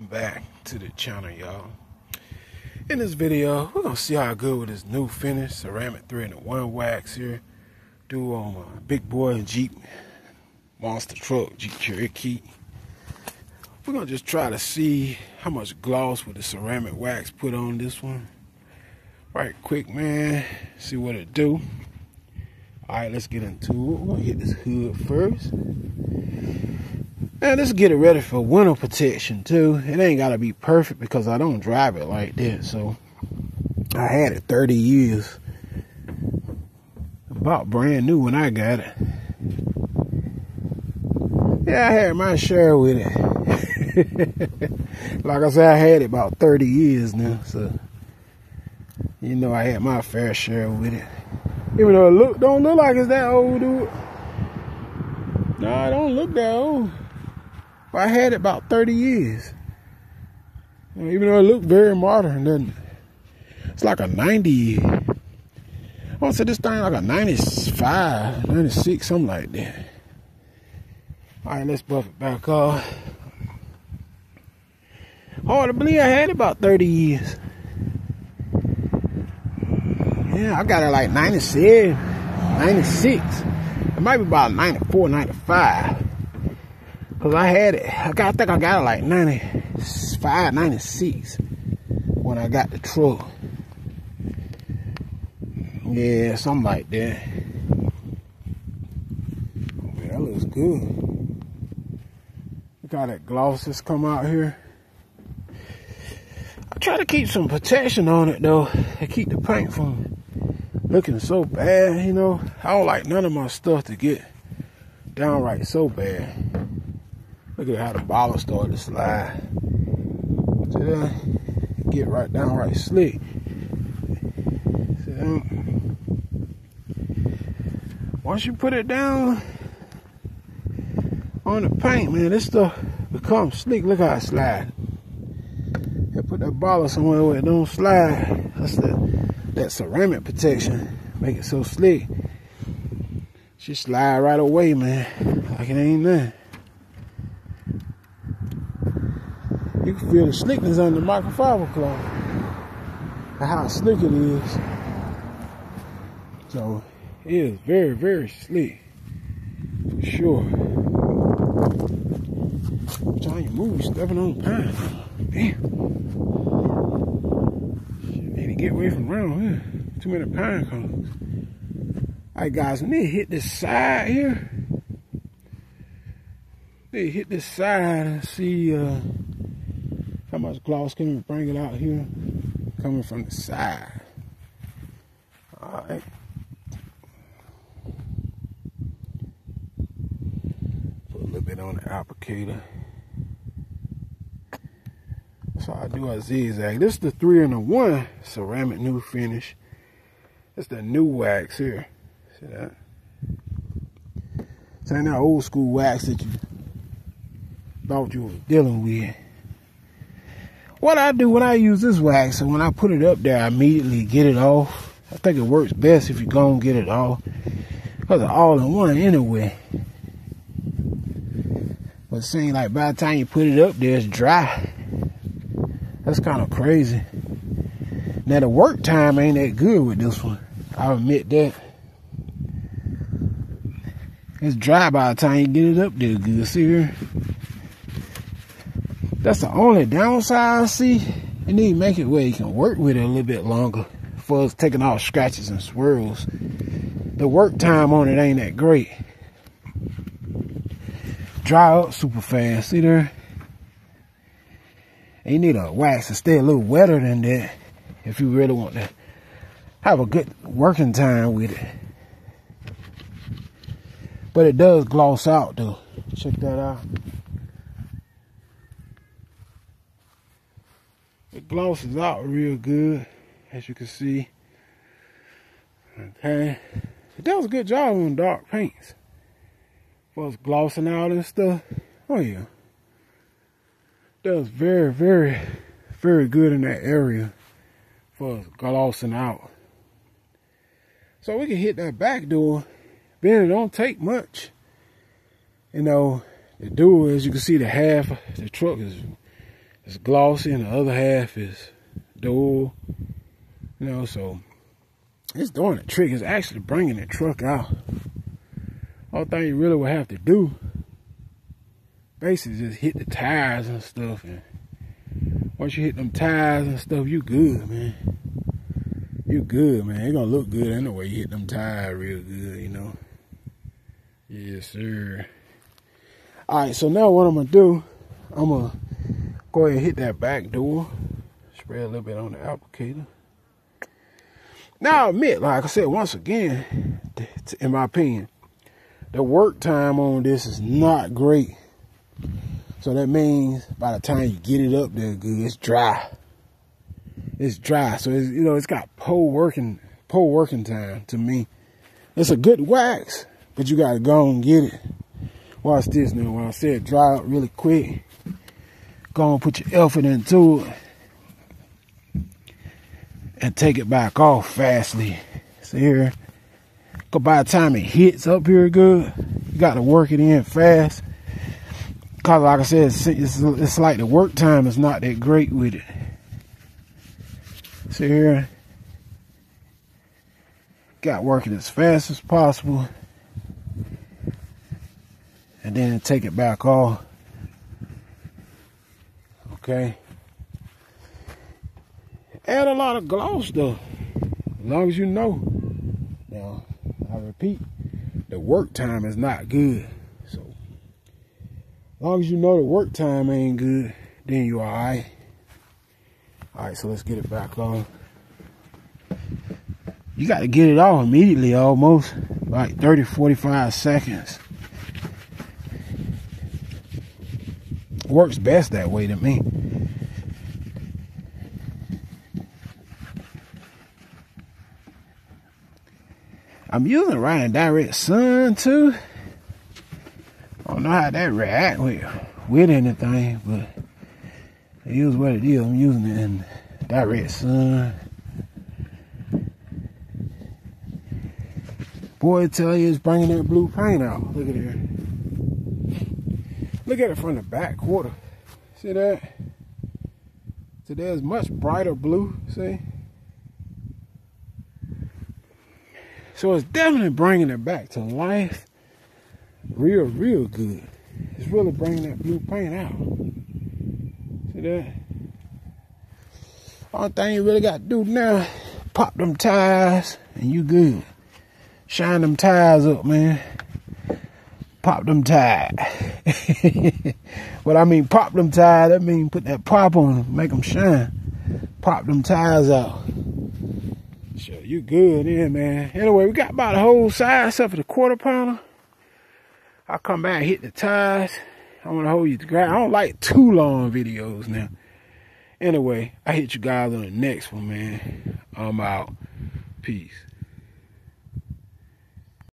back to the channel y'all. In this video we're gonna see how good with this Nu Finish ceramic 3 and 1 wax here. Do on my big boy jeep monster truck jeep cherokee. We're gonna just try to see how much gloss with the ceramic wax put on this one. Right quick man see what it do. All right let's get into it. We're gonna hit this hood first now let's get it ready for winter protection too. It ain't gotta be perfect because I don't drive it like that. So I had it 30 years. About brand new when I got it. Yeah, I had my share with it. like I said, I had it about 30 years now. So you know I had my fair share with it. Even though it look don't look like it's that old, dude. No, it don't look that old. I had it about 30 years. Even though it looked very modern, doesn't it? It's like a 90. I want to say this thing like a 95, 96, something like that. All right, let's buff it back off. Hard to believe I had it about 30 years. Yeah, I got it like 97, 96. It might be about 94, 95. Cause I had it, I, got, I think I got it like 95, 96 when I got the truck. Yeah, something like that. That looks good. Look how that gloss come out here. I try to keep some protection on it though, to keep the paint from looking so bad, you know. I don't like none of my stuff to get downright so bad. Look at how the bottle started to slide. See that? Get right down right slick. See that? Once you put it down on the paint, man, this stuff becomes slick. Look how it slide. You put that bottle somewhere where it don't slide. That's the that ceramic protection. Make it so slick. She slide right away, man. Like it ain't nothing. Can feel the slickness on the microfiber cloth. And how slick it is. So it is very, very slick. For sure. Every time you move, stepping on pine. Damn. need to get away from around here. Too many pine cones. Alright guys, when they hit this side here, they hit this side and see uh much gloss can bring it out here? Coming from the side. Alright. Put a little bit on the applicator. So I do a zigzag. This is the three and the one ceramic Nu Finish. It's the new wax here. See that? It's ain't that old school wax that you thought you were dealing with what I do when I use this wax, and when I put it up there, I immediately get it off. I think it works best if you go and get it off. Because it's all in one anyway. But seems like by the time you put it up there, it's dry. That's kind of crazy. Now the work time ain't that good with this one. I'll admit that. It's dry by the time you get it up there good. See here? That's the only downside I see. You need to make it where you can work with it a little bit longer for us taking off scratches and swirls. The work time on it ain't that great. Dry up super fast. See there? And you need a wax to stay a little wetter than that if you really want to have a good working time with it. But it does gloss out though. Check that out. It glosses out real good, as you can see. Okay. It does a good job on dark paints. For glossing out and stuff. Oh yeah. Does very, very, very good in that area for glossing out. So we can hit that back door. Then it don't take much. You know, the door, as you can see, the half the truck is is glossy and the other half is dull. You know, so it's doing the trick. It's actually bringing the truck out. All thing you really would have to do, basically just hit the tires and stuff. And once you hit them tires and stuff, you good, man. You good, man. It gonna look good anyway. You hit them tires real good, you know. Yes, sir. All right, so now what I'm gonna do, I'm gonna go ahead and hit that back door. Spray a little bit on the applicator. Now, I admit, like I said, once again, in my opinion, the work time on this is not great. So that means by the time you get it up there good, it's dry. It's dry. So it's, you know, it's got poor working, poor working time to me. It's a good wax, but you gotta go and get it. Watch this now. When I said dry up really quick, go and put your effort into it and take it back off fastly. See here? Cause by the time it hits up here good, you got to work it in fast. Cause like I said, it's, it's, it's like the work time is not that great with it. See here? Got working as fast as possible. And then take it back off. Okay add a lot of gloss though. As long as you know. Now, I repeat, the work time is not good. So, as long as you know the work time ain't good, then you alright. Alright, so let's get it back on. You got to get it off immediately almost. Like 30, 45 seconds. Works best that way to me. I'm using Ryan Direct Sun too. I don't know how that react with, with anything, but it is what it is. I'm using it in Direct Sun. Boy, I tell you, it's bringing that blue paint out. Look at it. Look at it from the back quarter. See that? So there's much brighter blue, see? So it's definitely bringing it back to life. Real, real good. It's really bringing that blue paint out. See that? All thing you really got to do now, pop them tires and you good. Shine them tires up, man. Pop them tires. what I mean, pop them tires, that mean put that pop on them, make them shine. Pop them tires out. Sure, you good in, man. Anyway, we got about the whole side except for the quarter pounder. I'll come back hit the tires. I want to hold you to ground. I don't like too long videos now. Anyway, I hit you guys on the next one, man. I'm out. Peace.